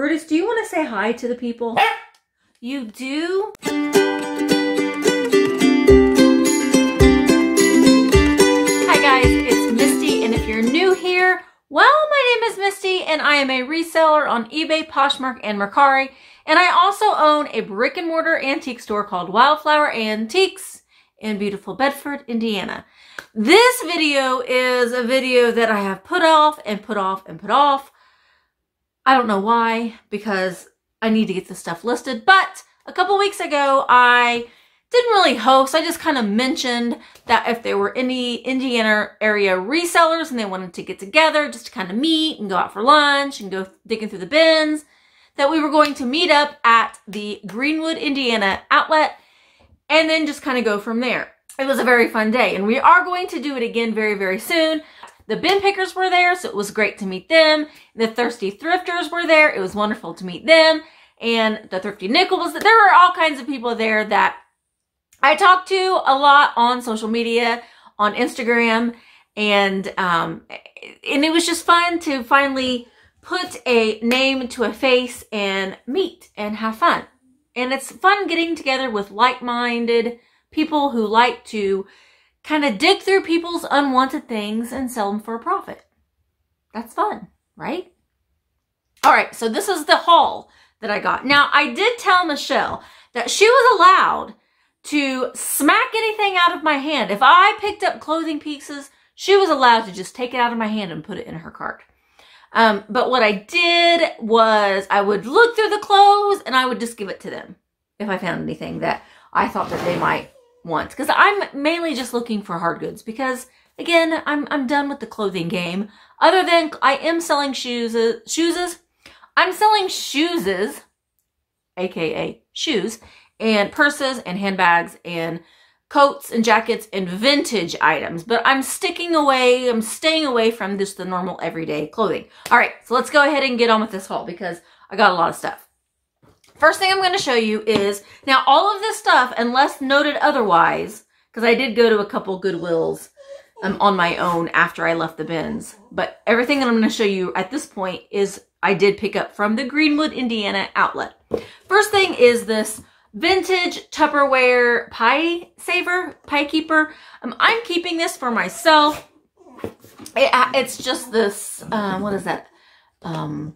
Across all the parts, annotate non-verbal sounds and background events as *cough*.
Brutus, do you want to say hi to the people? Eh? you do? Hi guys, it's Misty, and if you're new here, well, my name is Misty, and I am a reseller on eBay, Poshmark, and Mercari, and I also own a brick and mortar antique store called Wildflower Antiques in beautiful Bedford, Indiana. This video is a video that I have put off and put off and put off I don't know why, because I need to get this stuff listed. But a couple weeks ago, I didn't really host. I just kind of mentioned that if there were any Indiana area resellers and they wanted to get together just to kind of meet and go out for lunch and go digging through the bins, that we were going to meet up at the Greenwood, Indiana outlet and then just kind of go from there. It was a very fun day and we are going to do it again very, very soon. The bin pickers were there, so it was great to meet them. The thirsty thrifters were there. It was wonderful to meet them. And the thrifty nickel was there. There were all kinds of people there that I talked to a lot on social media, on Instagram, and um, and it was just fun to finally put a name to a face and meet and have fun. And it's fun getting together with like-minded people who like to kind of dig through people's unwanted things and sell them for a profit. That's fun, right? All right, so this is the haul that I got. Now, I did tell Michelle that she was allowed to smack anything out of my hand. If I picked up clothing pieces, she was allowed to just take it out of my hand and put it in her cart. Um, but what I did was I would look through the clothes and I would just give it to them if I found anything that I thought that they might once because I'm mainly just looking for hard goods because again, I'm, I'm done with the clothing game. Other than I am selling shoes, uh, shoes, I'm selling shoes, aka shoes, and purses and handbags and coats and jackets and vintage items, but I'm sticking away, I'm staying away from just the normal everyday clothing. All right, so let's go ahead and get on with this haul because I got a lot of stuff. First thing I'm going to show you is, now all of this stuff, unless noted otherwise, because I did go to a couple Goodwills um, on my own after I left the bins, but everything that I'm going to show you at this point is I did pick up from the Greenwood, Indiana outlet. First thing is this vintage Tupperware pie saver, pie keeper. Um, I'm keeping this for myself. It, it's just this, um, what is that? Um,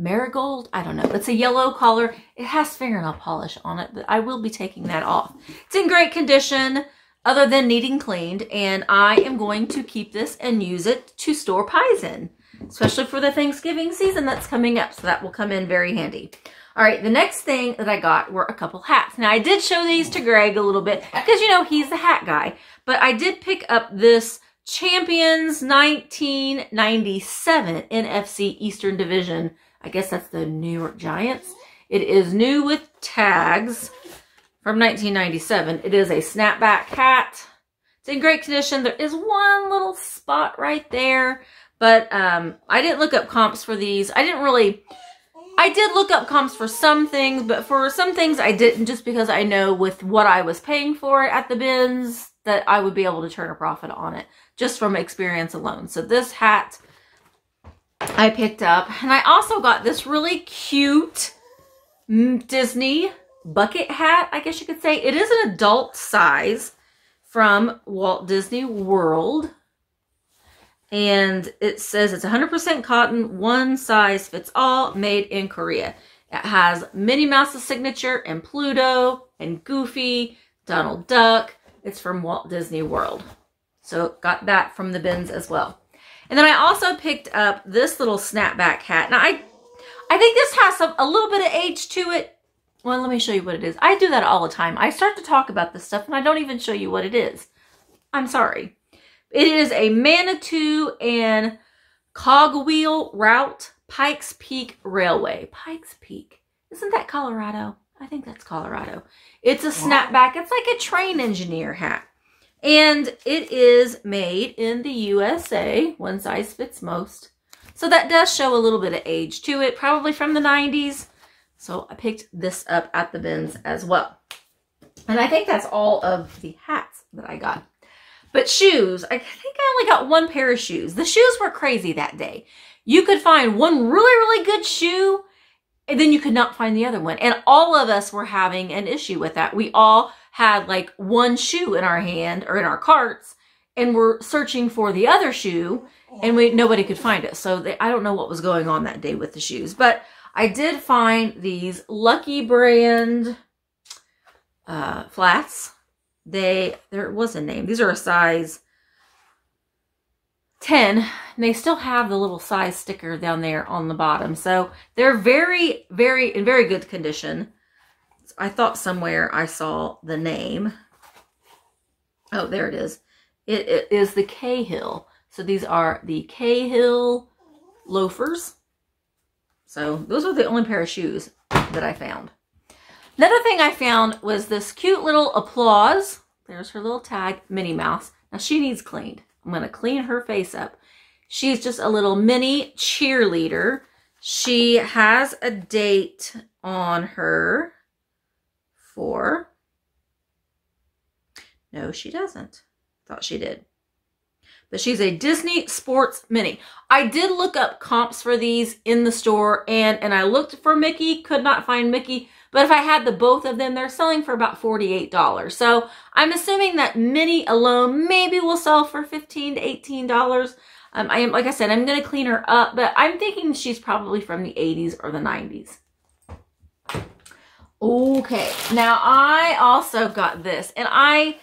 marigold. I don't know. It's a yellow collar. It has fingernail polish on it, but I will be taking that off. It's in great condition other than needing cleaned, and I am going to keep this and use it to store pies in, especially for the Thanksgiving season that's coming up, so that will come in very handy. All right, the next thing that I got were a couple hats. Now, I did show these to Greg a little bit because, you know, he's the hat guy, but I did pick up this Champions 1997 NFC Eastern Division I guess that's the New York Giants. It is new with tags from 1997. It is a snapback hat. It's in great condition. There is one little spot right there, but um, I didn't look up comps for these. I didn't really... I did look up comps for some things, but for some things I didn't just because I know with what I was paying for at the bins that I would be able to turn a profit on it just from experience alone. So this hat I picked up. And I also got this really cute mm, Disney bucket hat, I guess you could say. It is an adult size from Walt Disney World. And it says it's 100% cotton, one size fits all, made in Korea. It has Minnie Mouse's signature and Pluto and Goofy, Donald Duck. It's from Walt Disney World. So got that from the bins as well. And then I also picked up this little snapback hat. Now, I I think this has some, a little bit of age to it. Well, let me show you what it is. I do that all the time. I start to talk about this stuff and I don't even show you what it is. I'm sorry. It is a Manitou and Cogwheel Route Pikes Peak Railway. Pikes Peak. Isn't that Colorado? I think that's Colorado. It's a snapback. It's like a train engineer hat. And it is made in the USA. One size fits most. So that does show a little bit of age to it, probably from the 90s. So I picked this up at the bins as well. And I think that's all of the hats that I got. But shoes, I think I only got one pair of shoes. The shoes were crazy that day. You could find one really, really good shoe and then you could not find the other one. And all of us were having an issue with that. We all had like one shoe in our hand or in our carts and we're searching for the other shoe and we nobody could find it. So they, I don't know what was going on that day with the shoes, but I did find these Lucky Brand uh, flats. They there was a name. These are a size 10 and they still have the little size sticker down there on the bottom. So they're very, very, in very good condition. I thought somewhere I saw the name. Oh, there it is. It, it is the Cahill. So these are the Cahill loafers. So those are the only pair of shoes that I found. Another thing I found was this cute little Applause. There's her little tag, Minnie Mouse. Now she needs cleaned. I'm going to clean her face up. She's just a little mini cheerleader. She has a date on her for... No, she doesn't. Thought she did. But she's a Disney Sports Minnie. I did look up comps for these in the store and, and I looked for Mickey, could not find Mickey. But if I had the both of them, they're selling for about $48. So I'm assuming that Minnie alone maybe will sell for 15 to $18. Um, I am, like I said, I'm going to clean her up, but I'm thinking she's probably from the 80s or the 90s. Okay, now I also got this, and I,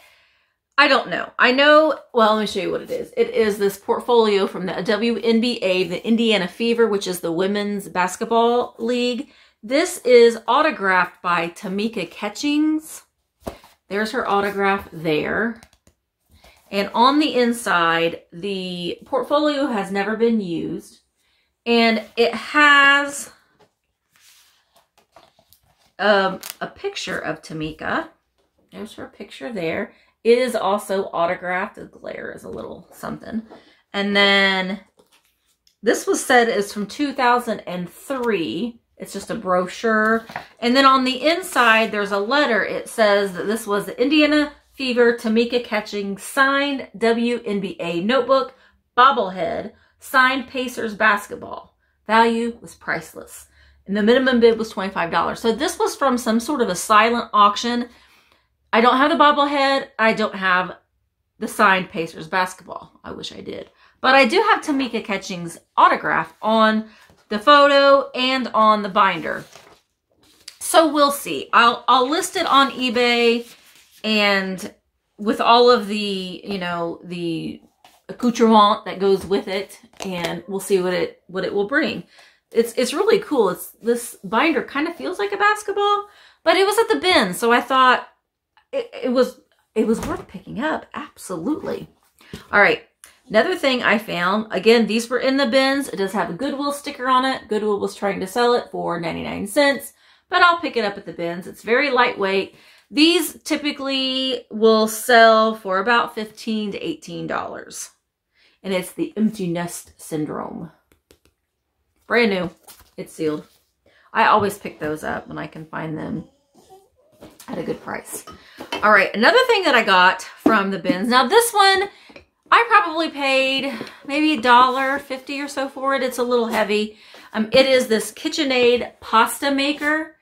I don't know. I know, well, let me show you what it is. It is this portfolio from the WNBA, the Indiana Fever, which is the Women's Basketball League. This is autographed by Tamika Catchings. There's her autograph there. And on the inside, the portfolio has never been used. And it has um, a picture of Tamika. There's her picture there. It is also autographed. The glare is a little something. And then this was said is from 2003. It's just a brochure. And then on the inside, there's a letter. It says that this was the Indiana Fever Tamika Catchings signed WNBA notebook, bobblehead, signed Pacers basketball. Value was priceless. And the minimum bid was $25. So this was from some sort of a silent auction. I don't have the bobblehead. I don't have the signed Pacers basketball. I wish I did. But I do have Tamika Catchings' autograph on the photo and on the binder. So we'll see. I'll, I'll list it on eBay and with all of the, you know, the accoutrement that goes with it and we'll see what it, what it will bring. It's, it's really cool. It's this binder kind of feels like a basketball, but it was at the bin. So I thought it, it was, it was worth picking up. Absolutely. All right. Another thing I found, again, these were in the bins. It does have a Goodwill sticker on it. Goodwill was trying to sell it for 99 cents, but I'll pick it up at the bins. It's very lightweight. These typically will sell for about 15 to $18. And it's the empty nest syndrome. Brand new. It's sealed. I always pick those up when I can find them at a good price. All right, another thing that I got from the bins. Now this one I probably paid maybe a dollar fifty or so for it. It's a little heavy. Um, it is this KitchenAid pasta maker.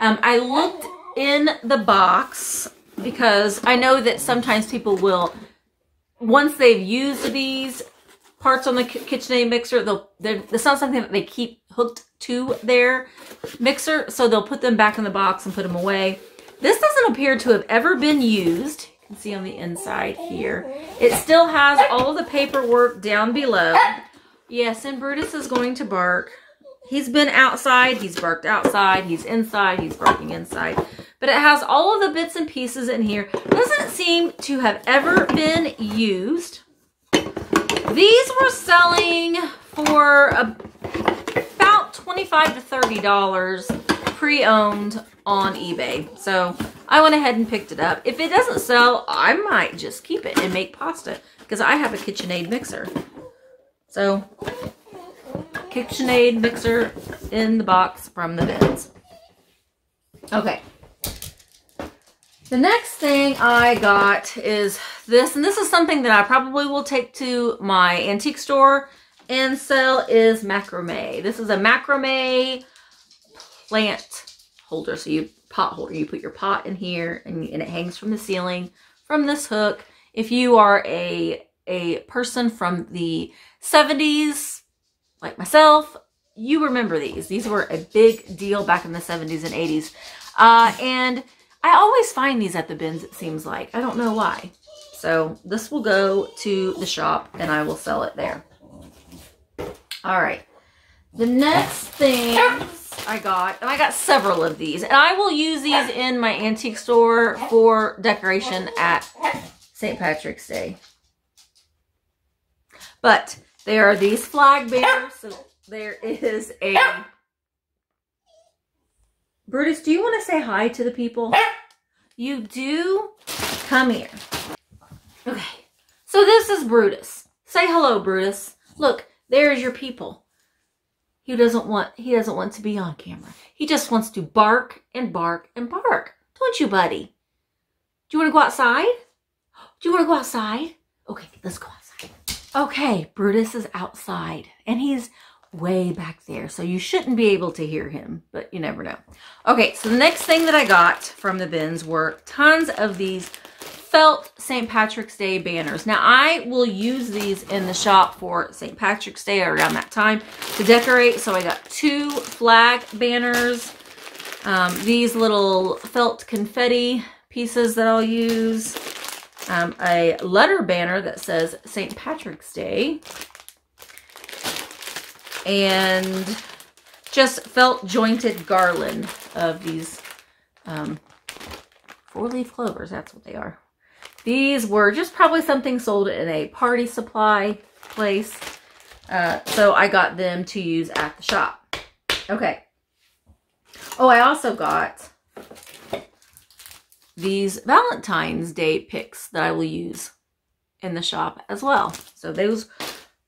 Um, I looked in the box because I know that sometimes people will, once they've used these parts on the KitchenAid mixer, they'll, it's not something that they keep hooked to their mixer, so they'll put them back in the box and put them away. This doesn't appear to have ever been used You can see on the inside here. It still has all the paperwork down below. Yes, and Brutus is going to bark. He's been outside, he's barked outside, he's inside, he's barking inside. But it has all of the bits and pieces in here. Doesn't seem to have ever been used. These were selling for about 25 to $30 pre-owned on eBay. So I went ahead and picked it up. If it doesn't sell, I might just keep it and make pasta because I have a KitchenAid mixer. So KitchenAid mixer in the box from the bins. Okay. The next thing I got is this, and this is something that I probably will take to my antique store and sell is macrame. This is a macrame plant holder. So you pot holder, you put your pot in here and, and it hangs from the ceiling from this hook. If you are a, a person from the 70s, like myself, you remember these. These were a big deal back in the 70s and 80s. Uh, and I always find these at the bins, it seems like. I don't know why. So this will go to the shop and I will sell it there. All right. The next thing I got, and I got several of these, and I will use these in my antique store for decoration at St. Patrick's Day. But there are these flag bearers. So there is a... Brutus, do you want to say hi to the people? Eh? You do? Come here. Okay. So this is Brutus. Say hello, Brutus. Look, there's your people. He doesn't want he doesn't want to be on camera. He just wants to bark and bark and bark. Don't you, buddy? Do you want to go outside? Do you want to go outside? Okay, let's go outside. Okay, Brutus is outside and he's way back there. So you shouldn't be able to hear him, but you never know. Okay, so the next thing that I got from the bins were tons of these felt St. Patrick's Day banners. Now, I will use these in the shop for St. Patrick's Day around that time to decorate. So I got two flag banners, um, these little felt confetti pieces that I'll use, um, a letter banner that says St. Patrick's Day, and just felt jointed garland of these um, four-leaf clovers. That's what they are. These were just probably something sold in a party supply place. Uh, so I got them to use at the shop. Okay. Oh, I also got these Valentine's Day picks that I will use in the shop as well. So those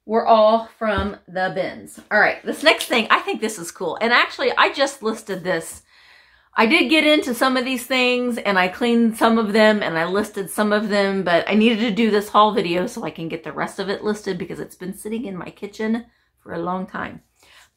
were all from the bins. All right, this next thing, I think this is cool. And actually, I just listed this I did get into some of these things and I cleaned some of them and I listed some of them, but I needed to do this haul video so I can get the rest of it listed because it's been sitting in my kitchen for a long time.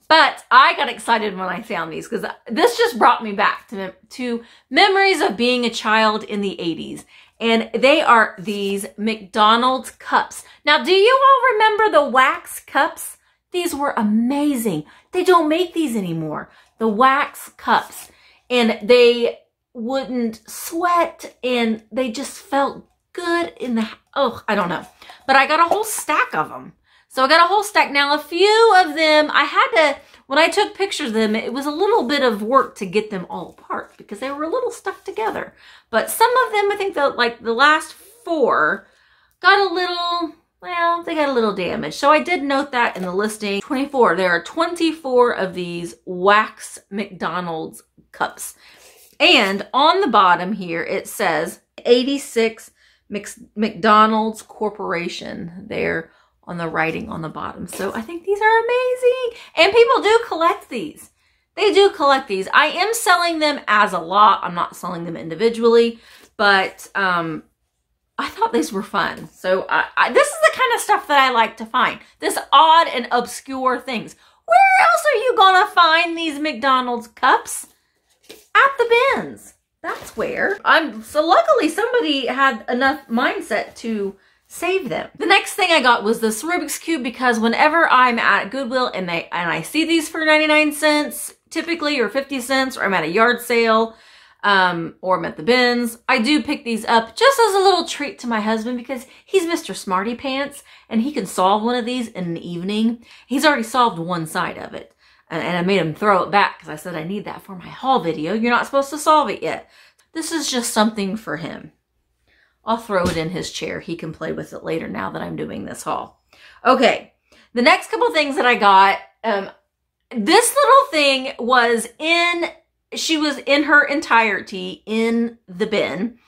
But I got excited when I found these because this just brought me back to, to memories of being a child in the 80s. And they are these McDonald's cups. Now, do you all remember the wax cups? These were amazing. They don't make these anymore. The wax cups and they wouldn't sweat and they just felt good in the, oh, I don't know. But I got a whole stack of them. So I got a whole stack. Now, a few of them, I had to, when I took pictures of them, it was a little bit of work to get them all apart because they were a little stuck together. But some of them, I think the, like the last four got a little, well, they got a little damage. So I did note that in the listing. 24, there are 24 of these wax McDonald's cups. And on the bottom here, it says 86 McDonald's Corporation there on the writing on the bottom. So I think these are amazing. And people do collect these. They do collect these. I am selling them as a lot. I'm not selling them individually, but um, I thought these were fun. So I, I, this is the kind of stuff that I like to find. This odd and obscure things. Where else are you going to find these McDonald's cups? at the bins. That's where. I'm so luckily somebody had enough mindset to save them. The next thing I got was this Rubik's Cube because whenever I'm at Goodwill and they and I see these for 99 cents typically or 50 cents or I'm at a yard sale um, or I'm at the bins, I do pick these up just as a little treat to my husband because he's Mr. Smarty Pants and he can solve one of these in an evening. He's already solved one side of it and I made him throw it back because I said I need that for my haul video. You're not supposed to solve it yet. This is just something for him. I'll throw it in his chair. He can play with it later now that I'm doing this haul. Okay, the next couple things that I got, um, this little thing was in, she was in her entirety in the bin.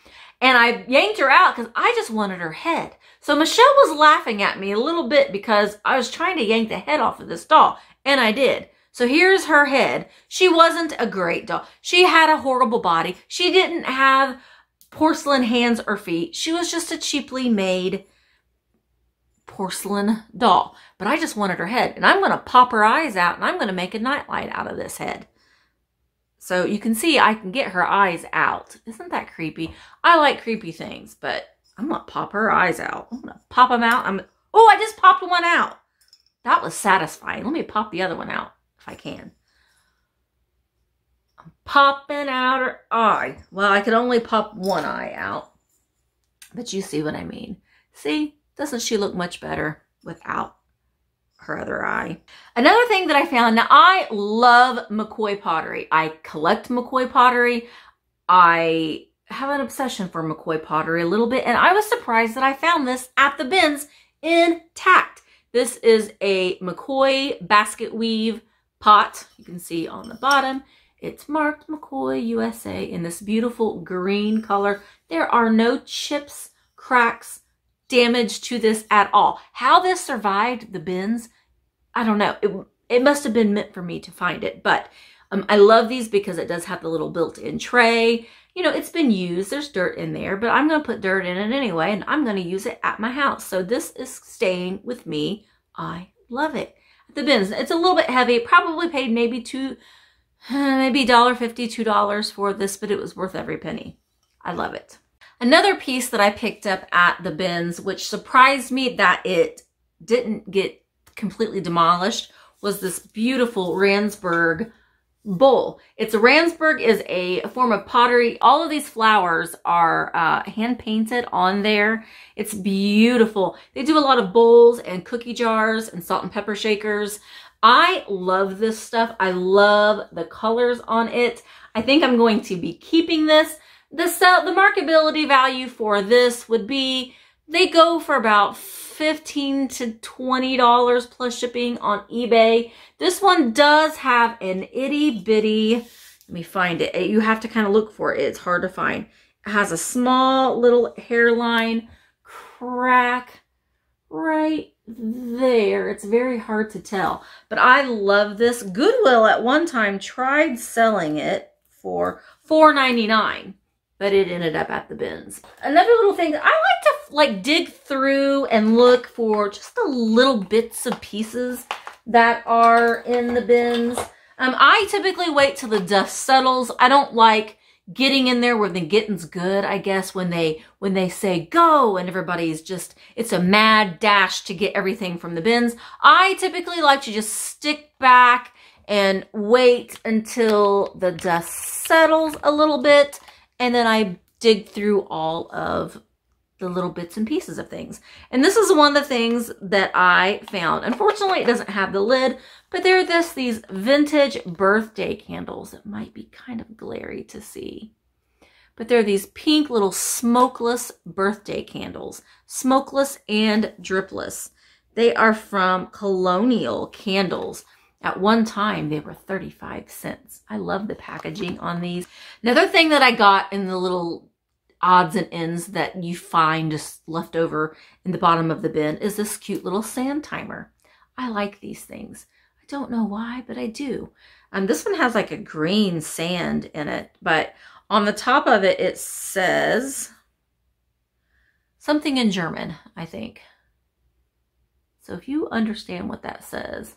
And I yanked her out because I just wanted her head. So Michelle was laughing at me a little bit because I was trying to yank the head off of this doll. And I did. So here's her head. She wasn't a great doll. She had a horrible body. She didn't have porcelain hands or feet. She was just a cheaply made porcelain doll. But I just wanted her head. And I'm going to pop her eyes out and I'm going to make a nightlight out of this head. So you can see I can get her eyes out. Isn't that creepy? I like creepy things, but I'm gonna pop her eyes out. I'm gonna pop them out. I'm, oh, I just popped one out. That was satisfying. Let me pop the other one out if I can. Popping out her eye. Well, I could only pop one eye out. But you see what I mean. See, doesn't she look much better without her other eye? Another thing that I found, now I love McCoy pottery. I collect McCoy pottery. I have an obsession for McCoy pottery a little bit, and I was surprised that I found this at the bins intact. This is a McCoy basket weave pot. You can see on the bottom. It's marked McCoy USA in this beautiful green color. There are no chips, cracks, damage to this at all. How this survived the bins, I don't know. It, it must have been meant for me to find it. But um, I love these because it does have the little built-in tray. You know, it's been used. There's dirt in there, but I'm going to put dirt in it anyway, and I'm going to use it at my house. So this is staying with me. I love it. The bins, it's a little bit heavy. Probably paid maybe two, *sighs* maybe $1.50, $2 for this, but it was worth every penny. I love it. Another piece that I picked up at the bins, which surprised me that it didn't get completely demolished, was this beautiful Ransburg bowl. It's a Ransburg is a, form of pottery. All of these flowers are uh, hand painted on there. It's beautiful. They do a lot of bowls and cookie jars and salt and pepper shakers. I love this stuff. I love the colors on it. I think I'm going to be keeping this the sell the marketability value for this would be they go for about 15 to $20 plus shipping on eBay. This one does have an itty bitty, let me find it. You have to kind of look for it. It's hard to find. It has a small little hairline crack right there. It's very hard to tell, but I love this. Goodwill at one time tried selling it for $4.99 but it ended up at the bins. Another little thing, I like to like dig through and look for just the little bits of pieces that are in the bins. Um, I typically wait till the dust settles. I don't like getting in there where the getting's good, I guess, when they when they say go and everybody's just it's a mad dash to get everything from the bins. I typically like to just stick back and wait until the dust settles a little bit and then I dig through all of the little bits and pieces of things. And this is one of the things that I found. Unfortunately, it doesn't have the lid, but there are this, these vintage birthday candles. It might be kind of glary to see. But they're these pink little smokeless birthday candles. Smokeless and dripless. They are from Colonial Candles. At one time, they were 35 cents. I love the packaging on these. Another thing that I got in the little odds and ends that you find just left over in the bottom of the bin is this cute little sand timer. I like these things. I don't know why, but I do. Um, this one has like a green sand in it, but on the top of it, it says something in German, I think. So if you understand what that says,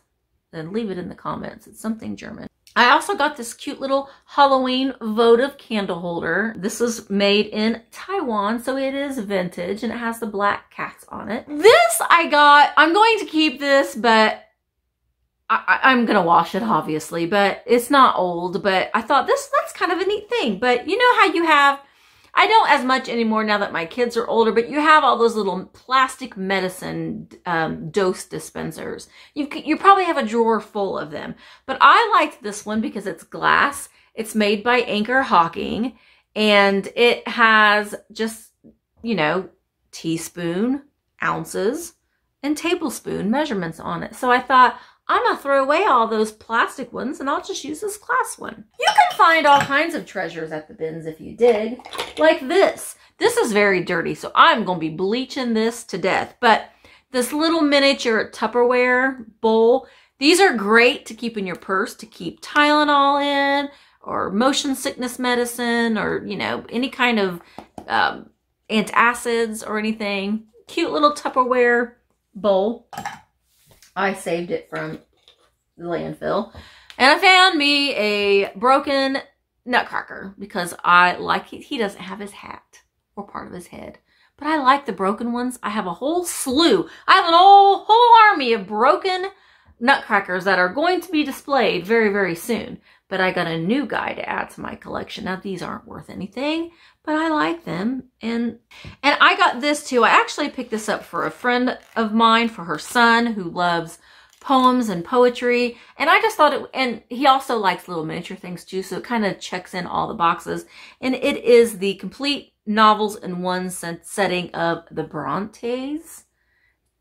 then leave it in the comments. It's something German. I also got this cute little Halloween votive candle holder. This is made in Taiwan, so it is vintage and it has the black cats on it. This I got, I'm going to keep this, but I, am to wash it obviously, but it's not old, but I thought this, that's kind of a neat thing. But you know how you have I don't as much anymore now that my kids are older, but you have all those little plastic medicine um, dose dispensers. You, you probably have a drawer full of them. But I liked this one because it's glass. It's made by Anchor Hocking. And it has just, you know, teaspoon, ounces, and tablespoon measurements on it. So I thought, I'm gonna throw away all those plastic ones and I'll just use this glass one. You can find all kinds of treasures at the bins if you dig, like this. This is very dirty, so I'm gonna be bleaching this to death. But this little miniature Tupperware bowl, these are great to keep in your purse, to keep Tylenol in, or motion sickness medicine, or, you know, any kind of um, antacids or anything. Cute little Tupperware bowl. I saved it from the landfill. And I found me a broken Nutcracker because I like it. he doesn't have his hat or part of his head. But I like the broken ones. I have a whole slew. I have an whole, whole army of broken nutcrackers that are going to be displayed very, very soon. But I got a new guy to add to my collection. Now, these aren't worth anything, but I like them. And and I got this too. I actually picked this up for a friend of mine, for her son, who loves poems and poetry. And I just thought it, and he also likes little miniature things too, so it kind of checks in all the boxes. And it is the complete novels in one setting of the Brontes.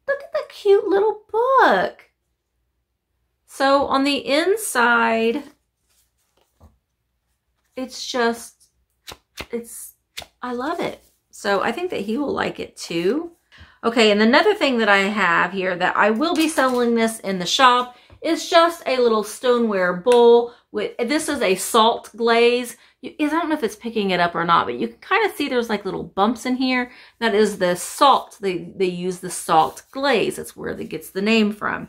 Look at the cute little book. So on the inside, it's just, it's, I love it. So I think that he will like it too. Okay, and another thing that I have here that I will be selling this in the shop is just a little stoneware bowl. with. This is a salt glaze. I don't know if it's picking it up or not, but you can kind of see there's like little bumps in here. That is the salt. They, they use the salt glaze. That's where it gets the name from.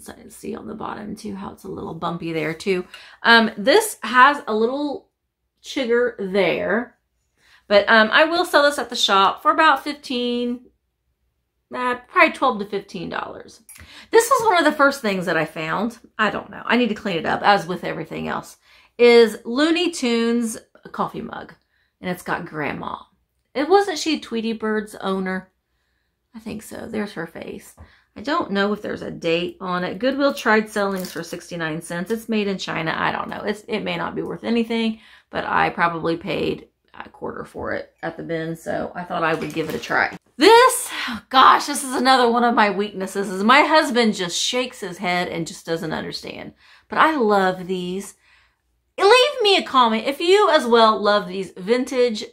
So see on the bottom too how it's a little bumpy there too. Um, this has a little chigger there, but um, I will sell this at the shop for about 15 uh, probably 12 to $15. This was one of the first things that I found. I don't know. I need to clean it up, as with everything else, is Looney Tunes coffee mug. And it's got Grandma. It wasn't she Tweety Bird's owner? I think so. There's her face. I don't know if there's a date on it. Goodwill tried selling this for 69 cents. It's made in China. I don't know. It's It may not be worth anything, but I probably paid a quarter for it at the bin, so I thought I would give it a try. This, oh gosh, this is another one of my weaknesses, is my husband just shakes his head and just doesn't understand. But I love these. Leave me a comment if you as well love these vintage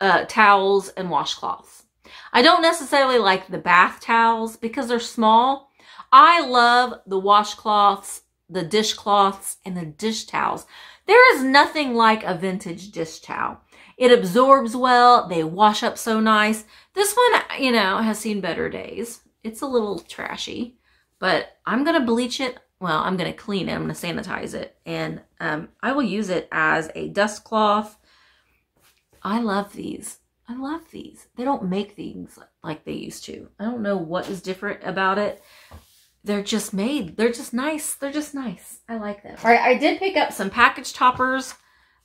uh, towels and washcloths. I don't necessarily like the bath towels because they're small. I love the washcloths, the dishcloths, and the dish towels. There is nothing like a vintage dish towel. It absorbs well. They wash up so nice. This one, you know, has seen better days. It's a little trashy, but I'm going to bleach it. Well, I'm going to clean it. I'm going to sanitize it. And um, I will use it as a dust cloth. I love these. I love these. They don't make these like they used to. I don't know what is different about it. They're just made. They're just nice. They're just nice. I like them. All right, I did pick up some package toppers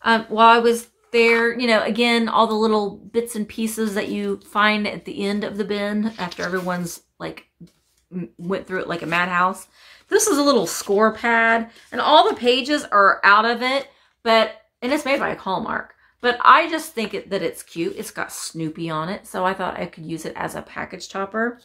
um, while I was there. You know, again, all the little bits and pieces that you find at the end of the bin after everyone's like went through it like a madhouse. This is a little score pad and all the pages are out of it, but, and it's made by Hallmark. But I just think it, that it's cute. It's got Snoopy on it, so I thought I could use it as a package topper.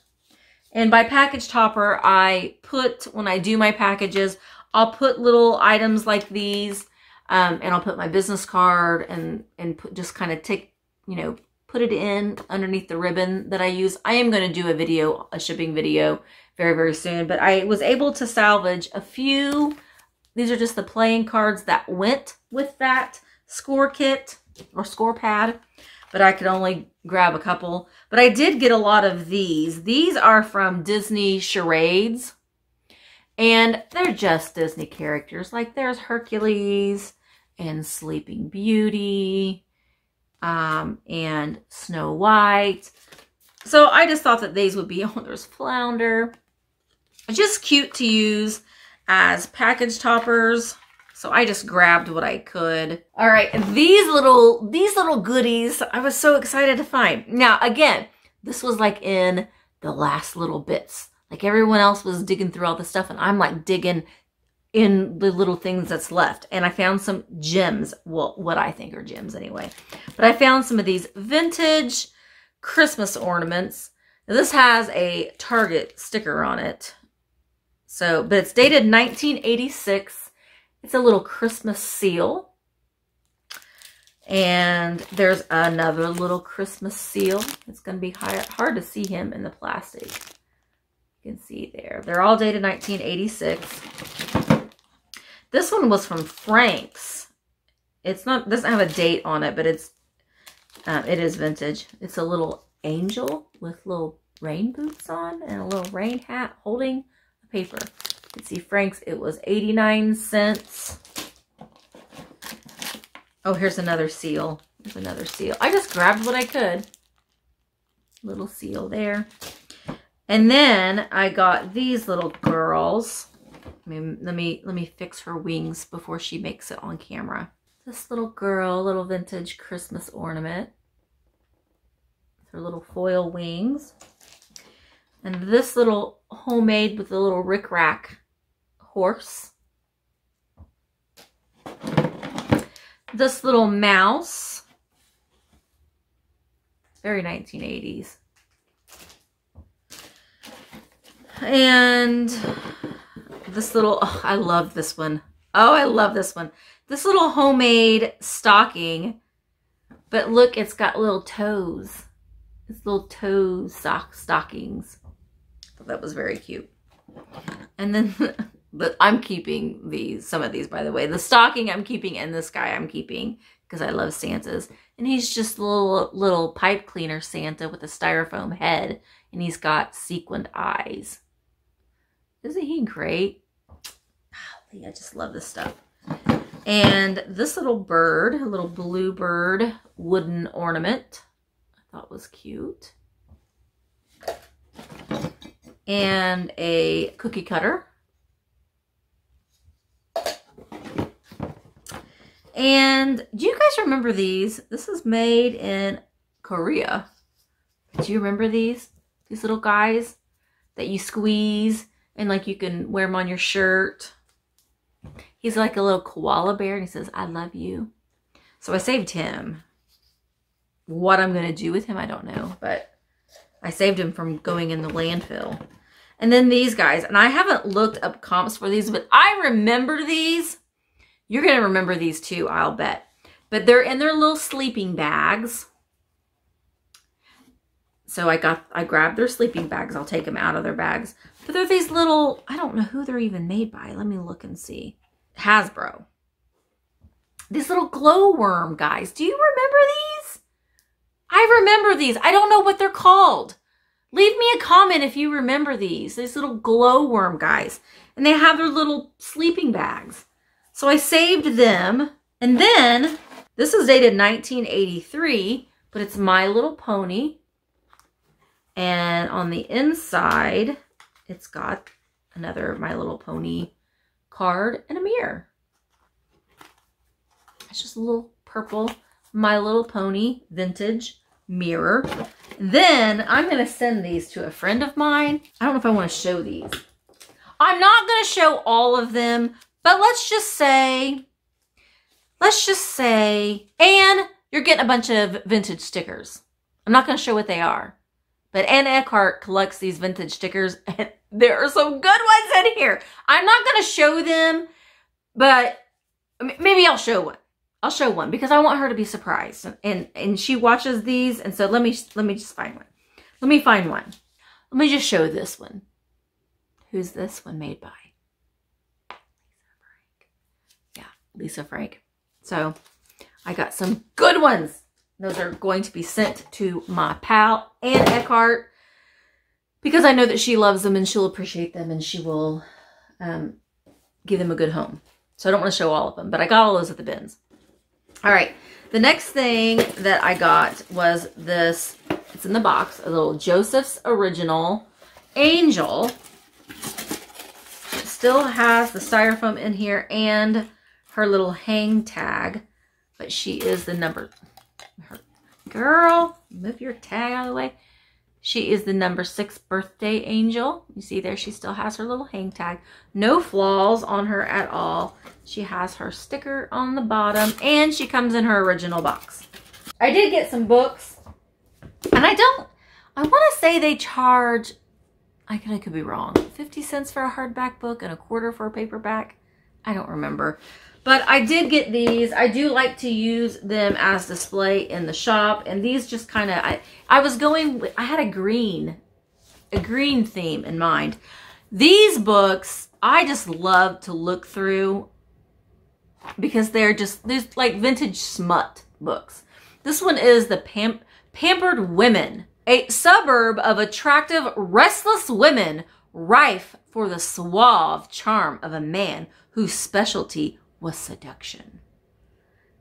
And by package topper, I put, when I do my packages, I'll put little items like these, um, and I'll put my business card and, and put, just kind of take, you know, put it in underneath the ribbon that I use. I am going to do a video, a shipping video very, very soon, but I was able to salvage a few. These are just the playing cards that went with that score kit or score pad, but I could only grab a couple. But I did get a lot of these. These are from Disney Charades, and they're just Disney characters. Like there's Hercules and Sleeping Beauty um, and Snow White. So I just thought that these would be, *laughs* oh, there's Flounder. Just cute to use as package toppers. So I just grabbed what I could. All right, these little, these little goodies, I was so excited to find. Now, again, this was like in the last little bits. Like everyone else was digging through all the stuff and I'm like digging in the little things that's left. And I found some gems. Well, what I think are gems anyway. But I found some of these vintage Christmas ornaments. Now, this has a Target sticker on it. So, but it's dated 1986. It's a little Christmas seal. And there's another little Christmas seal. It's going to be hard to see him in the plastic. You can see there. They're all dated 1986. This one was from Frank's. It's not doesn't have a date on it, but it's uh, it is vintage. It's a little angel with little rain boots on and a little rain hat holding a paper. You can see, Frank's, it was 89 cents. Oh, here's another seal. Here's another seal. I just grabbed what I could. Little seal there. And then I got these little girls. I mean, let me let me fix her wings before she makes it on camera. This little girl, little vintage Christmas ornament. Her little foil wings. And this little homemade with a little rickrack horse. This little mouse. Very 1980s. And this little, oh, I love this one. Oh, I love this one. This little homemade stocking. But look, it's got little toes. It's little toe sock stockings. that was very cute. And then, *laughs* but I'm keeping these, some of these, by the way. The stocking I'm keeping and this guy I'm keeping because I love Santa's. And he's just a little, little pipe cleaner Santa with a styrofoam head. And he's got sequined eyes. Isn't he great? I just love this stuff. And this little bird, a little blue bird wooden ornament, I thought was cute. And a cookie cutter. And do you guys remember these? This is made in Korea. Do you remember these? These little guys that you squeeze and like you can wear them on your shirt. He's like a little koala bear and he says, I love you. So I saved him. What I'm going to do with him, I don't know. But I saved him from going in the landfill. And then these guys. And I haven't looked up comps for these, but I remember these. You're going to remember these too, I'll bet. But they're in their little sleeping bags. So I got, I grabbed their sleeping bags. I'll take them out of their bags. But they're these little, I don't know who they're even made by. Let me look and see. Hasbro. These little glowworm guys. Do you remember these? I remember these. I don't know what they're called. Leave me a comment if you remember these. These little glowworm guys. And they have their little sleeping bags. So I saved them. And then, this is dated 1983, but it's My Little Pony. And on the inside, it's got another My Little Pony card and a mirror. It's just a little purple My Little Pony vintage mirror. Then I'm going to send these to a friend of mine. I don't know if I want to show these. I'm not going to show all of them, but let's just say, let's just say, and you're getting a bunch of vintage stickers. I'm not going to show what they are. But Ann Eckhart collects these vintage stickers *laughs* and there are some good ones in here. I'm not going to show them, but maybe I'll show one. I'll show one because I want her to be surprised. And and she watches these and so let me let me just find one. Let me find one. Let me just show this one. Who's this one made by? Lisa Frank. Yeah, Lisa Frank. So I got some good ones. Those are going to be sent to my pal, Ann Eckhart, because I know that she loves them and she'll appreciate them and she will um, give them a good home. So I don't want to show all of them, but I got all those at the bins. All right. The next thing that I got was this, it's in the box, a little Joseph's Original Angel. Still has the styrofoam in here and her little hang tag, but she is the number, her, girl, move your tag out of the way. She is the number six birthday angel. You see there, she still has her little hang tag. No flaws on her at all. She has her sticker on the bottom and she comes in her original box. I did get some books and I don't, I want to say they charge, I could, I could be wrong, 50 cents for a hardback book and a quarter for a paperback. I don't remember. But I did get these. I do like to use them as display in the shop. And these just kind of, I, I was going, I had a green, a green theme in mind. These books, I just love to look through because they're just, there's like vintage smut books. This one is the Pam Pampered Women, a suburb of attractive, restless women rife for the suave charm of a man whose specialty was seduction.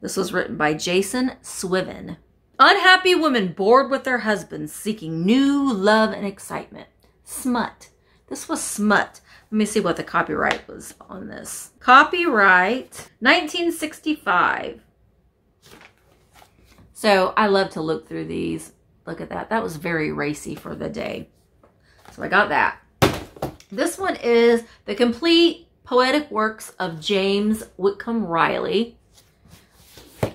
This was written by Jason Swiven. Unhappy women bored with their husbands seeking new love and excitement. Smut. This was smut. Let me see what the copyright was on this. Copyright 1965. So I love to look through these. Look at that. That was very racy for the day. So I got that. This one is The Complete Poetic Works of James Whitcomb Riley.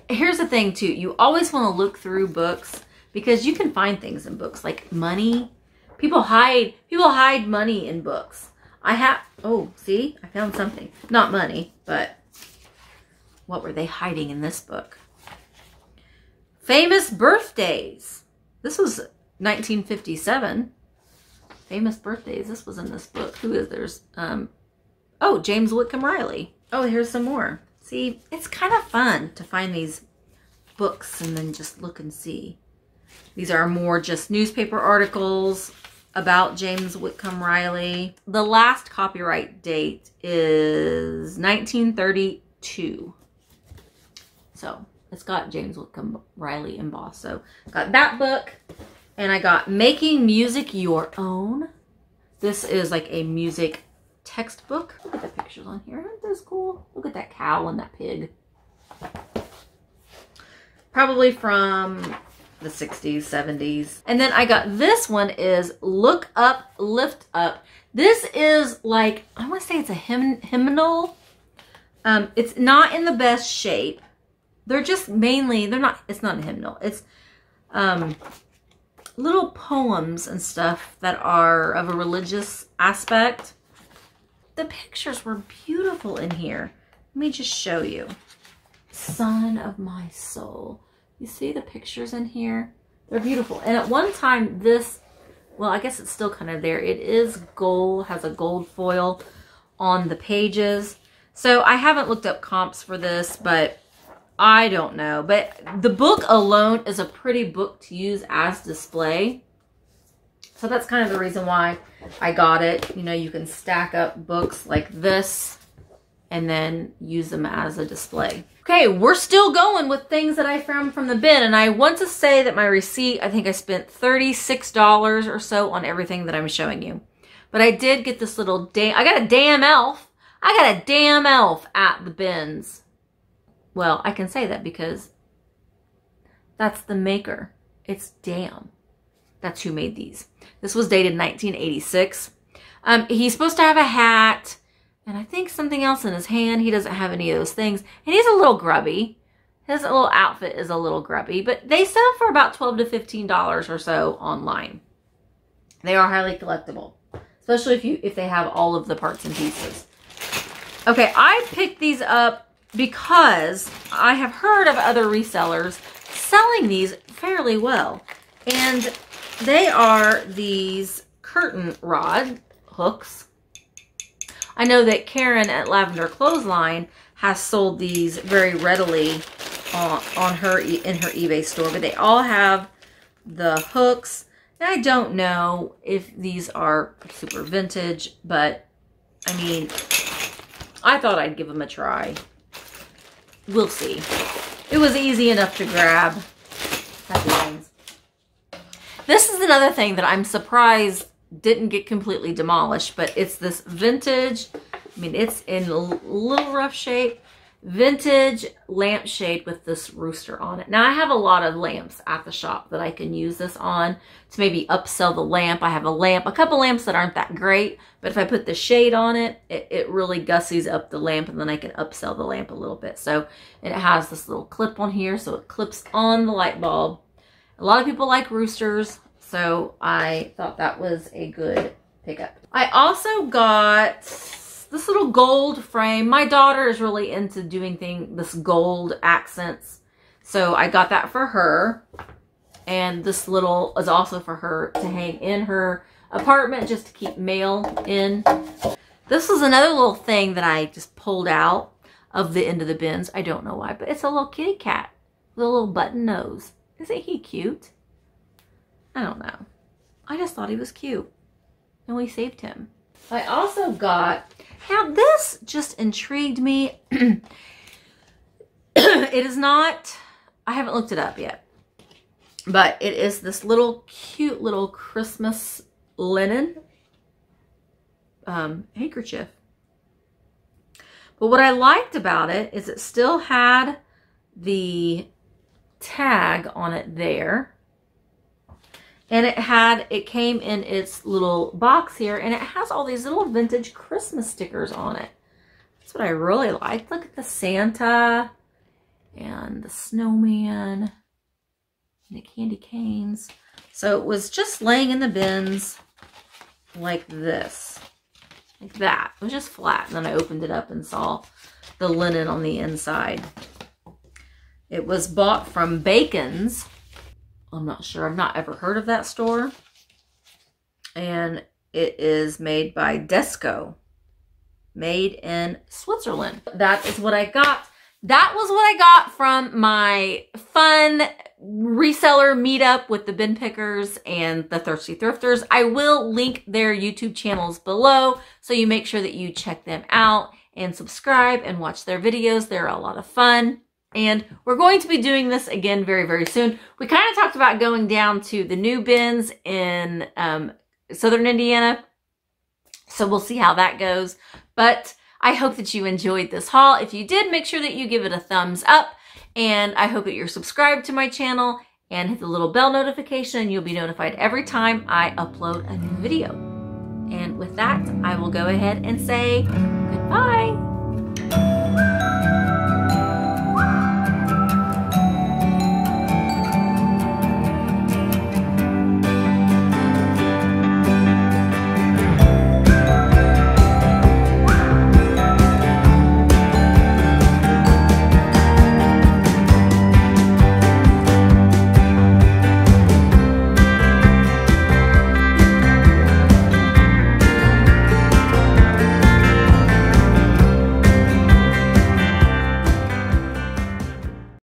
Here's the thing too. You always want to look through books because you can find things in books like money. People hide, people hide money in books. I have, oh, see, I found something. Not money, but what were they hiding in this book? Famous birthdays. This was 1957. Famous birthdays. This was in this book. Who is there's um oh, James Whitcomb Riley. Oh, here's some more. See, it's kind of fun to find these books and then just look and see. These are more just newspaper articles about James Whitcomb Riley. The last copyright date is 1932. So it's got James Whitcomb Riley embossed. So got that book and I got Making Music Your Own. This is like a music textbook. Look at the pictures on here. Aren't those cool? Look at that cow and that pig. Probably from the 60s, 70s. And then I got this one is Look Up, Lift Up. This is like, I want to say it's a hymn, hymnal. Um, it's not in the best shape. They're just mainly, they're not, it's not a hymnal. It's um, little poems and stuff that are of a religious aspect. The pictures were beautiful in here. Let me just show you. Son of my soul. You see the pictures in here? They're beautiful. And at one time, this, well, I guess it's still kind of there. It is gold, has a gold foil on the pages. So I haven't looked up comps for this, but I don't know. But the book alone is a pretty book to use as display. So that's kind of the reason why I got it. You know, you can stack up books like this and then use them as a display. Okay, we're still going with things that I found from the bin. And I want to say that my receipt, I think I spent $36 or so on everything that I'm showing you. But I did get this little Dam, I got a Dam elf. I got a Dam elf at the bins. Well, I can say that because that's the maker. It's Dam. That's who made these. This was dated 1986. Um, he's supposed to have a hat and I think something else in his hand. He doesn't have any of those things. And he's a little grubby. His little outfit is a little grubby, but they sell for about 12 to $15 or so online. They are highly collectible, especially if you if they have all of the parts and pieces. Okay, I picked these up because I have heard of other resellers selling these fairly well. And they are these curtain rod hooks. I know that Karen at Lavender Clothesline has sold these very readily on, on her in her eBay store, but they all have the hooks. I don't know if these are super vintage, but I mean, I thought I'd give them a try. We'll see. It was easy enough to grab. This is another thing that I'm surprised didn't get completely demolished, but it's this vintage, I mean, it's in a little rough shape, vintage lampshade with this rooster on it. Now, I have a lot of lamps at the shop that I can use this on to maybe upsell the lamp. I have a lamp, a couple lamps that aren't that great, but if I put the shade on it, it, it really gussies up the lamp and then I can upsell the lamp a little bit. So, it has this little clip on here, so it clips on the light bulb a lot of people like roosters, so I thought that was a good pickup. I also got this little gold frame. My daughter is really into doing thing this gold accents. So I got that for her. And this little is also for her to hang in her apartment just to keep mail in. This is another little thing that I just pulled out of the end of the bins. I don't know why, but it's a little kitty cat with a little button nose. Isn't he cute? I don't know. I just thought he was cute. And we saved him. I also got, now this just intrigued me. *clears throat* it is not, I haven't looked it up yet, but it is this little cute little Christmas linen um, handkerchief. But what I liked about it is it still had the tag on it there. And it had, it came in its little box here and it has all these little vintage Christmas stickers on it. That's what I really like. Look at the Santa and the snowman and the candy canes. So it was just laying in the bins like this like that. It was just flat. And then I opened it up and saw the linen on the inside. It was bought from Bacon's. I'm not sure. I've not ever heard of that store. And it is made by Desco. Made in Switzerland. That is what I got. That was what I got from my fun reseller meetup with the bin pickers and the thirsty thrifters. I will link their YouTube channels below so you make sure that you check them out and subscribe and watch their videos. They're a lot of fun. And we're going to be doing this again very, very soon. We kind of talked about going down to the new bins in um, Southern Indiana. So we'll see how that goes. But I hope that you enjoyed this haul. If you did, make sure that you give it a thumbs up. And I hope that you're subscribed to my channel and hit the little bell notification. You'll be notified every time I upload a new video. And with that, I will go ahead and say goodbye.